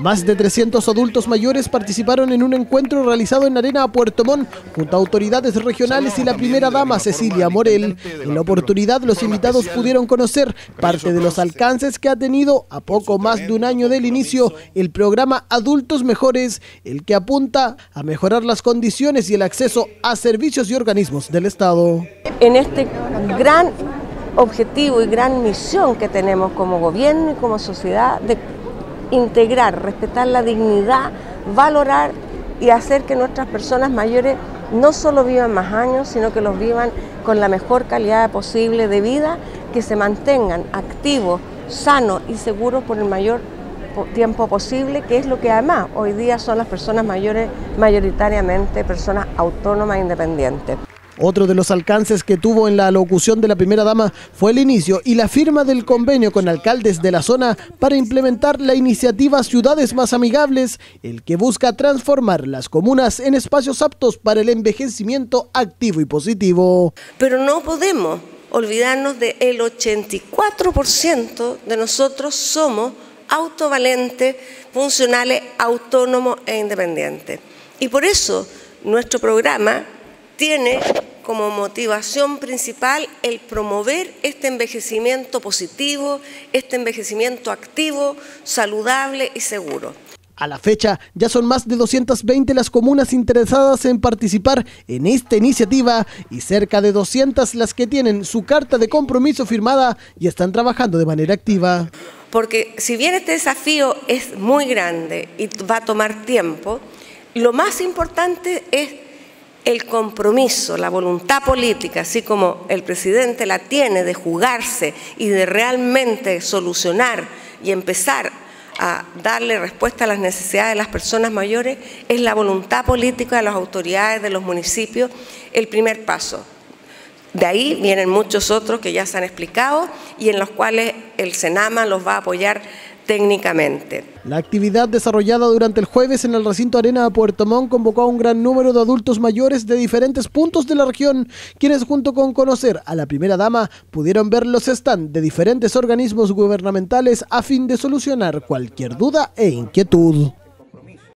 Más de 300 adultos mayores participaron en un encuentro realizado en Arena Puerto Montt junto a autoridades regionales y la primera dama Cecilia Morel. En la oportunidad los invitados pudieron conocer parte de los alcances que ha tenido a poco más de un año del inicio el programa Adultos Mejores, el que apunta a mejorar las condiciones y el acceso a servicios y organismos del Estado. En este gran objetivo y gran misión que tenemos como gobierno y como sociedad de integrar, respetar la dignidad, valorar y hacer que nuestras personas mayores no solo vivan más años, sino que los vivan con la mejor calidad posible de vida, que se mantengan activos, sanos y seguros por el mayor tiempo posible, que es lo que además hoy día son las personas mayores mayoritariamente personas autónomas e independientes. Otro de los alcances que tuvo en la locución de la primera dama fue el inicio y la firma del convenio con alcaldes de la zona para implementar la iniciativa Ciudades Más Amigables, el que busca transformar las comunas en espacios aptos para el envejecimiento activo y positivo. Pero no podemos olvidarnos de el 84% de nosotros somos autovalentes, funcionales, autónomos e independientes. Y por eso nuestro programa tiene como motivación principal el promover este envejecimiento positivo, este envejecimiento activo, saludable y seguro. A la fecha, ya son más de 220 las comunas interesadas en participar en esta iniciativa y cerca de 200 las que tienen su carta de compromiso firmada y están trabajando de manera activa. Porque si bien este desafío es muy grande y va a tomar tiempo, lo más importante es el compromiso, la voluntad política, así como el presidente la tiene de jugarse y de realmente solucionar y empezar a darle respuesta a las necesidades de las personas mayores, es la voluntad política de las autoridades de los municipios el primer paso. De ahí vienen muchos otros que ya se han explicado y en los cuales el Senama los va a apoyar técnicamente. La actividad desarrollada durante el jueves en el recinto Arena de Puerto Montt convocó a un gran número de adultos mayores de diferentes puntos de la región, quienes junto con conocer a la primera dama pudieron ver los stands de diferentes organismos gubernamentales a fin de solucionar cualquier duda e inquietud.